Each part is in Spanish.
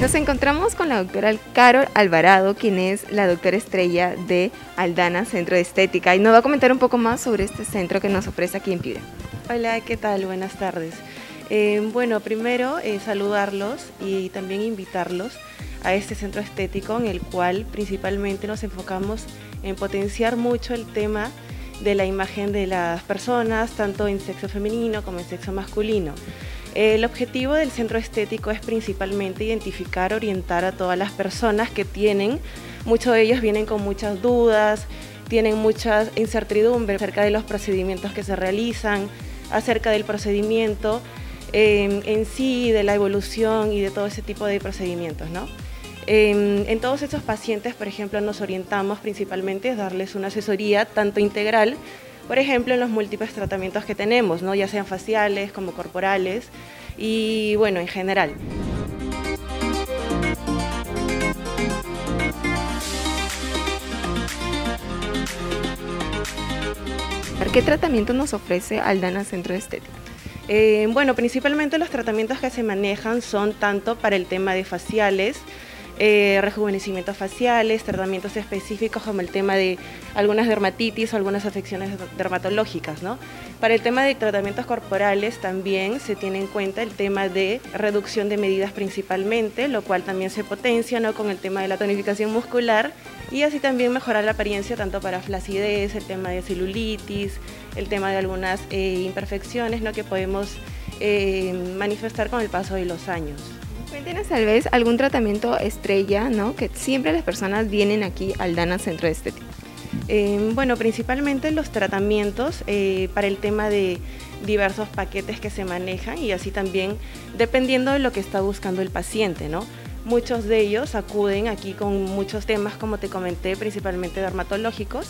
Nos encontramos con la doctora Carol Alvarado, quien es la doctora estrella de Aldana Centro de Estética, y nos va a comentar un poco más sobre este centro que nos ofrece aquí en Piura. Hola, ¿qué tal? Buenas tardes. Eh, bueno, primero eh, saludarlos y también invitarlos a este centro estético en el cual principalmente nos enfocamos en potenciar mucho el tema de la imagen de las personas, tanto en sexo femenino como en sexo masculino. El objetivo del centro estético es principalmente identificar, orientar a todas las personas que tienen, muchos de ellos vienen con muchas dudas, tienen muchas incertidumbres acerca de los procedimientos que se realizan, acerca del procedimiento eh, en sí, de la evolución y de todo ese tipo de procedimientos. ¿no? En, en, todos estos pacientes, por ejemplo, nos orientamos principalmente a darles una asesoría tanto integral por ejemplo, en los múltiples tratamientos que tenemos, ¿no? ya sean faciales como corporales y bueno, en general. ¿Qué tratamiento nos ofrece Aldana Centro de Estética? Eh, bueno, principalmente los tratamientos que se manejan son tanto para el tema de faciales, eh, rejuvenecimientos faciales, tratamientos específicos como el tema de algunas dermatitis o algunas afecciones dermatológicas. Para el tema de tratamientos corporales también se tiene en cuenta el tema de reducción de medidas principalmente, lo cual también se potencia con el tema de la tonificación muscular y así también mejorar la apariencia tanto para flacidez, el tema de celulitis, el tema de algunas eh, imperfecciones ¿no? que podemos eh, manifestar con el paso de los años. ¿Tienes tal vez algún tratamiento estrella, ¿no? Que siempre las personas vienen aquí al Dana Centro de Estética. Eh, bueno, principalmente los tratamientos eh, para el tema de diversos paquetes que se manejan y así también dependiendo de lo que está buscando el paciente, ¿no? Muchos de ellos acuden aquí con muchos temas, como te comenté, principalmente dermatológicos,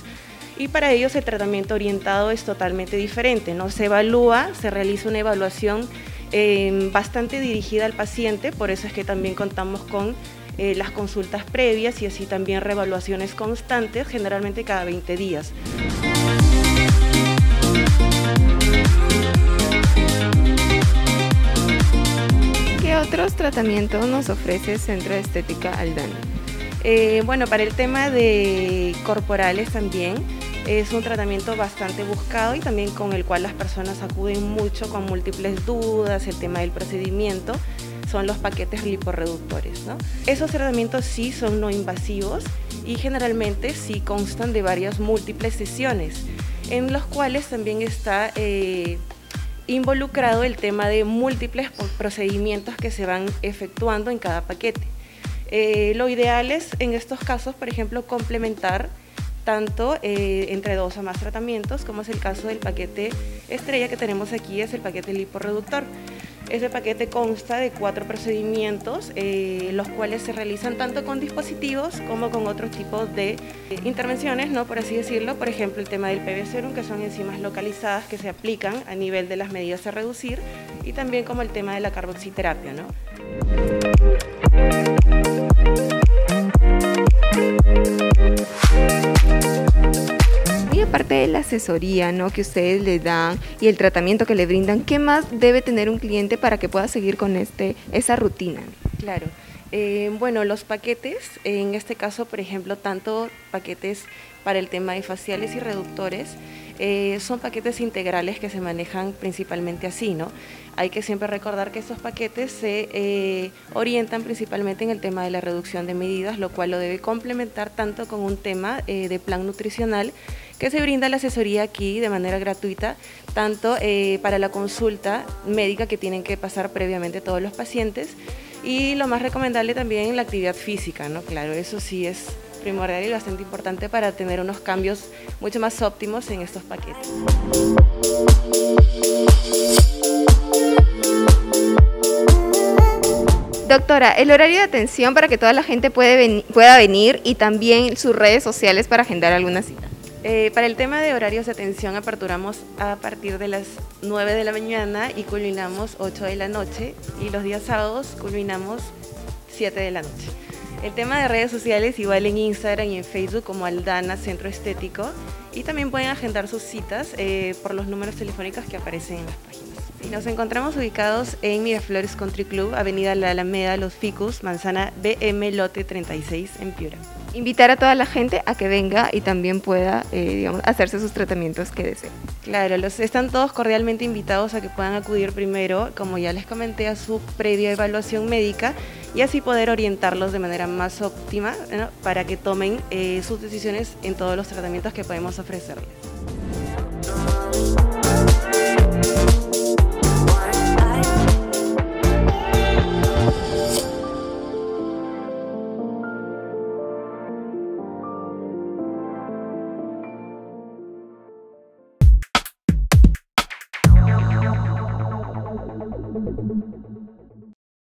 y para ellos el tratamiento orientado es totalmente diferente, ¿no? Se evalúa, se realiza una evaluación eh, bastante dirigida al paciente, por eso es que también contamos con eh, las consultas previas y así también revaluaciones constantes, generalmente cada 20 días. ¿Qué otros tratamientos nos ofrece Centro de Estética Aldana? Eh, bueno, para el tema de corporales también, es un tratamiento bastante buscado y también con el cual las personas acuden mucho con múltiples dudas, el tema del procedimiento son los paquetes liporeductores. Esos tratamientos sí son no invasivos y generalmente sí constan de varias múltiples sesiones, en los cuales también está eh, involucrado el tema de múltiples procedimientos que se van efectuando en cada paquete. Eh, lo ideal es en estos casos, por ejemplo, complementar tanto eh, entre dos o más tratamientos, como es el caso del paquete estrella que tenemos aquí, es el paquete liporeductor. Ese paquete consta de cuatro procedimientos, eh, los cuales se realizan tanto con dispositivos como con otros tipos de eh, intervenciones, ¿no? por así decirlo. Por ejemplo, el tema del PB que son enzimas localizadas que se aplican a nivel de las medidas a reducir, y también como el tema de la carboxiterapia. ¿no? Aparte de la asesoría ¿no? que ustedes le dan y el tratamiento que le brindan, ¿qué más debe tener un cliente para que pueda seguir con este, esa rutina? Claro. Eh, bueno, los paquetes, en este caso, por ejemplo, tanto paquetes para el tema de faciales y reductores, eh, son paquetes integrales que se manejan principalmente así, ¿no? Hay que siempre recordar que estos paquetes se eh, orientan principalmente en el tema de la reducción de medidas, lo cual lo debe complementar tanto con un tema de plan nutricional que se brinda la asesoría aquí de manera gratuita, tanto eh, para la consulta médica que tienen que pasar previamente todos los pacientes y lo más recomendable también la actividad física, ¿no? Claro, eso sí es primordial y bastante importante para tener unos cambios mucho más óptimos en estos paquetes. Doctora, el horario de atención para que toda la gente pueda venir y también sus redes sociales para agendar alguna cita. Eh, para el tema de horarios de atención, aperturamos a partir de las 9 de la mañana y culminamos 8 de la noche. Y los días sábados culminamos 7 de la noche. El tema de redes sociales, igual en Instagram y en Facebook como Aldana Centro Estético. Y también pueden agendar sus citas eh, por los números telefónicos que aparecen en las páginas. Y nos encontramos ubicados en Miraflores Country Club, Avenida La Alameda, Los Ficus, Manzana BM Lote 36 en Piura invitar a toda la gente a que venga y también pueda, eh, digamos, hacerse sus tratamientos que deseen. Claro, están todos cordialmente invitados a que puedan acudir primero, como ya les comenté, a su previa evaluación médica y así poder orientarlos de manera más óptima para que tomen eh, sus decisiones en todos los tratamientos que podemos ofrecerles.